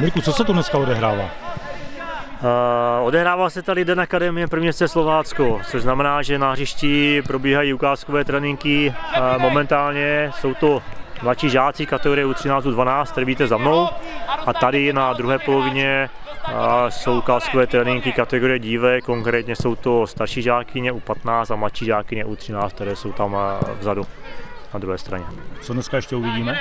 Mirku, co se tu dneska odehrává? Uh, odehrává se tady Den Akademie pro městě Slovácko, což znamená, že na hřišti probíhají ukázkové tréninky. Uh, momentálně jsou to mladší žáci kategorie U13 12, který víte za mnou. A tady na druhé polovině jsou ukázkové tréninky kategorie dívek, konkrétně jsou to starší žákyně U15 a mladší žákyně U13, které jsou tam vzadu na druhé straně. Co dneska ještě uvidíme?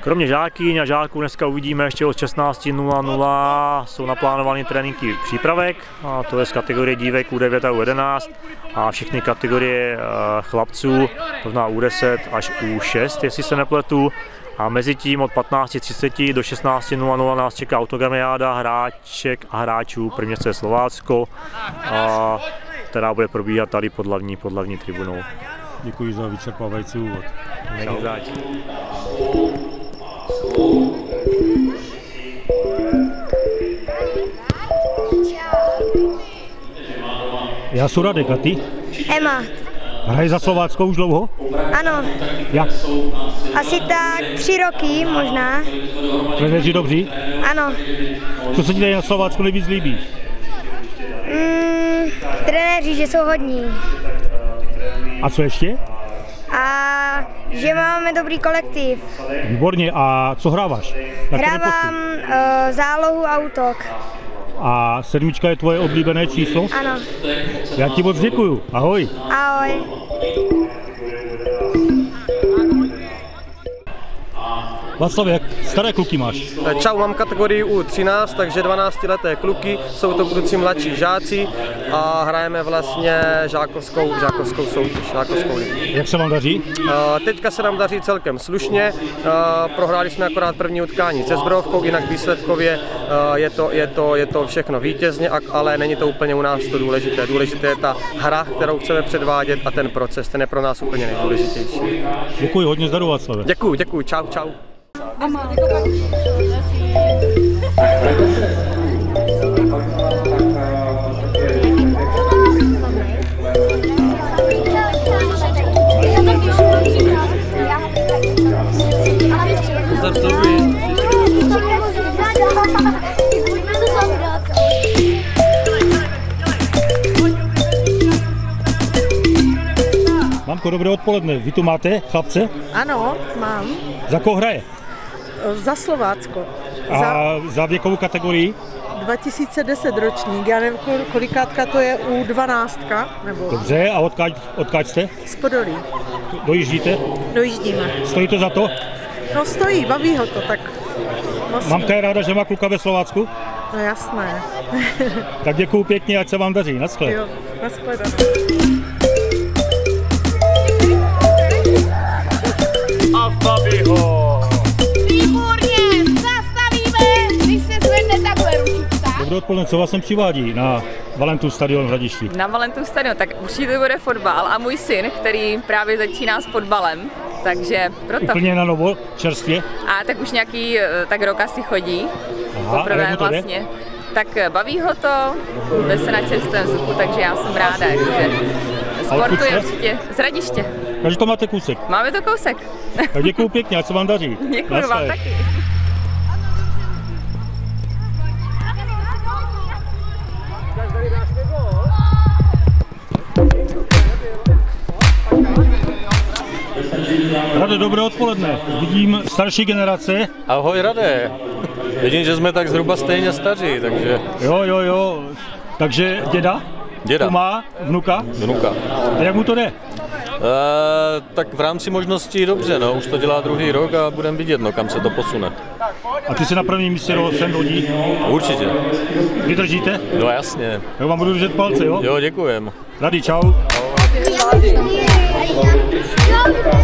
Kromě žáky a žáků dneska uvidíme ještě od 16.00 jsou naplánovány tréninky přípravek, a to je z kategorie dívek U9 a U11 a všechny kategorie chlapců, to znamená U10 až U6, jestli se nepletu. A mezi tím od 15.30 do 16.00 nás čeká autogramiáda hráček a hráčů městě Slovácko, a, která bude probíhat tady pod hlavní, pod hlavní tribunou. Děkuji za vyčerpávající úvod. Není zač. Já jsem Radek a ty? Ema. Hrají za Slovácko už dlouho? Ano, Jak? asi tak tři roky možná. Trenéři dobří? Ano. Co se ti tady na Slovácku nejvíc líbí? Mm, trenéři, že jsou hodní. A co ještě? A že máme dobrý kolektiv. Výborně. A co hráváš? Na Hrávám uh, zálohu a útok. A sedmička je tvoje oblíbené číslo? Ano. Já ti moc děkuju. Ahoj. Ahoj. Václav, jak staré kluky máš? Čau, mám kategorii U13, takže 12 leté kluky, jsou to kluci mladší žáci a hrajeme vlastně žákovskou, žákovskou soutěž, žákovskou ligu. Jak se vám daří? Eh, Teďka se nám daří celkem slušně, eh, prohráli jsme akorát první utkání se Zbrojovkou, jinak výsledkově eh, je to, je to, je to všechno vítězně, ale není to úplně u nás to důležité. Důležité je ta hra, kterou chceme předvádět a ten proces, ten je pro nás úplně nejdůležitější. Děkuji, hodně zdaru, Václave. Děkuji, děkuji, čau, čau. Mamko, dobré odpoledne. Vy tu máte chlapce? Ano, mám. Za koho hraje? Za Slovácko. A Za za věkovou kategorii? 2010 ročník. Já nevím, kol- kolikátka to je u 12, nebo Dobře, a odkáď, odkáď jste? z Podolí. Dojíždíte? Dojíždíme. Stojí to za to? No stojí, baví ho to, tak vlastně, Mamka je ráda, že má kluka ve Slovácku? no jasné. Tak děkuju pěkně, ať se vám daří. Naschle. Jo, nashledanou. Výborně, Dobré odpoledne, co vás sem přivádí na Valentu stadion v Hradišti? Na Valentu stadion, tak určitě to bude fotbal a můj syn, který právě začíná s fotbalem, takže proto. Úplně na novo, čerstvě? A tak už nějaký, eh, tak rok asi chodí, Aha, a poprvé to jde? vlastně. Tak eh, baví ho to, jde se na čerstvém vzduchu, takže já jsem ráda, že sportuje jste? určitě z radiště. Takže to máte kousek. Máme to kousek. Tak děkuju pěkně, ať se vám daří. Děkuji vám taky. Rade, dobré odpoledne. Vidím starší generace. Ahoj Radé. Vidím, že jsme tak zhruba stejně staří, takže Jo, jo, jo. Takže děda? Děda. Tu má vnuka? vnuka. A jak mu to jde? E, tak v rámci možností dobře, no, už to dělá druhý rok a budeme vidět, no, kam se to posune. A ty jsi na prvním místě do sem lodí. Určitě. Vydržíte? No jasně. Já vám budu držet palce, jo? Jo, děkujem. Rady, čau. Jo.